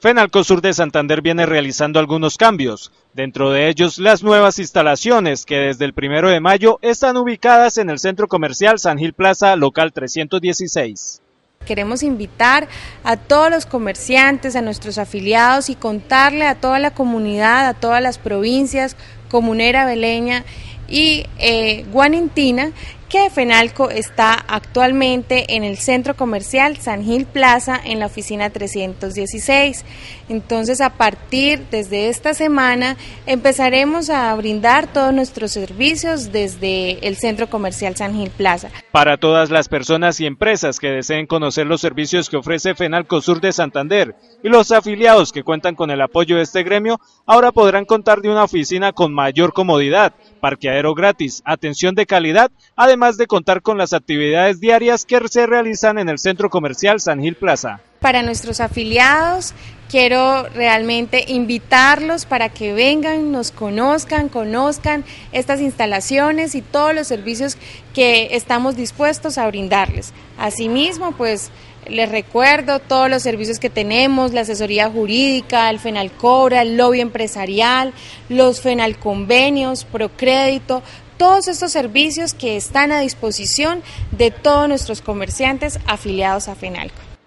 Fenalco Sur de Santander viene realizando algunos cambios, dentro de ellos las nuevas instalaciones que desde el primero de mayo están ubicadas en el centro comercial San Gil Plaza, local 316. Queremos invitar a todos los comerciantes, a nuestros afiliados y contarle a toda la comunidad, a todas las provincias, Comunera Beleña y eh, Guanentina que Fenalco está actualmente en el centro comercial San Gil Plaza en la oficina 316. Entonces a partir desde esta semana empezaremos a brindar todos nuestros servicios desde el centro comercial San Gil Plaza. Para todas las personas y empresas que deseen conocer los servicios que ofrece Fenalco Sur de Santander y los afiliados que cuentan con el apoyo de este gremio, ahora podrán contar de una oficina con mayor comodidad, parqueadero gratis, atención de calidad, además de contar con las actividades diarias que se realizan en el centro comercial San Gil Plaza. Para nuestros afiliados, quiero realmente invitarlos para que vengan, nos conozcan, conozcan estas instalaciones y todos los servicios que estamos dispuestos a brindarles. Asimismo, pues les recuerdo todos los servicios que tenemos, la asesoría jurídica, el FENALCOBRA, el lobby empresarial, los FENALConvenios, Procrédito, todos estos servicios que están a disposición de todos nuestros comerciantes afiliados a FENALCO.